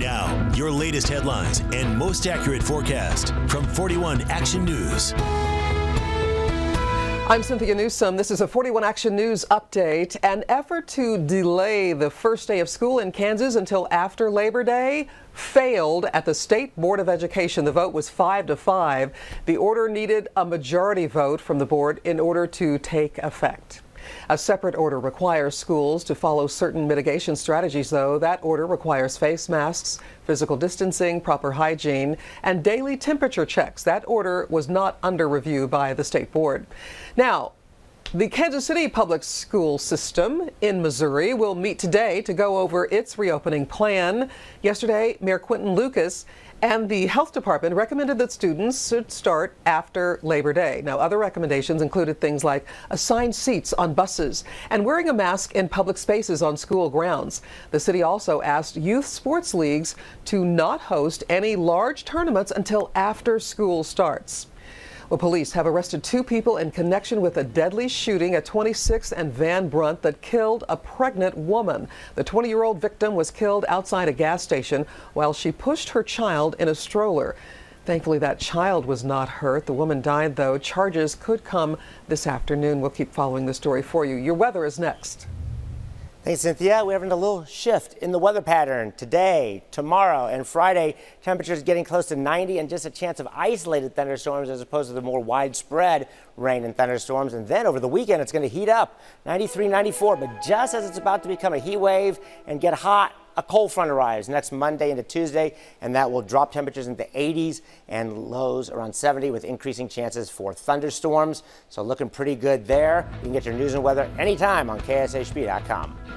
Now, your latest headlines and most accurate forecast from 41 Action News. I'm Cynthia Newsome. This is a 41 Action News update. An effort to delay the first day of school in Kansas until after Labor Day failed at the State Board of Education. The vote was 5 to 5. The order needed a majority vote from the board in order to take effect. A separate order requires schools to follow certain mitigation strategies, though. That order requires face masks, physical distancing, proper hygiene, and daily temperature checks. That order was not under review by the state board. Now, the Kansas City public school system in Missouri will meet today to go over its reopening plan. Yesterday, Mayor Quinton Lucas and the health department recommended that students should start after Labor Day. Now, other recommendations included things like assigned seats on buses and wearing a mask in public spaces on school grounds. The city also asked youth sports leagues to not host any large tournaments until after school starts. Well, police have arrested two people in connection with a deadly shooting at 26th and Van Brunt that killed a pregnant woman. The 20 year old victim was killed outside a gas station while she pushed her child in a stroller. Thankfully, that child was not hurt. The woman died, though. Charges could come this afternoon. We'll keep following the story for you. Your weather is next. Thanks, Cynthia. We're having a little shift in the weather pattern today, tomorrow, and Friday. Temperatures getting close to 90 and just a chance of isolated thunderstorms as opposed to the more widespread rain and thunderstorms. And then over the weekend, it's going to heat up 93, 94. But just as it's about to become a heat wave and get hot, a cold front arrives next Monday into Tuesday, and that will drop temperatures into 80s and lows around 70 with increasing chances for thunderstorms. So looking pretty good there. You can get your news and weather anytime on KSHB.com.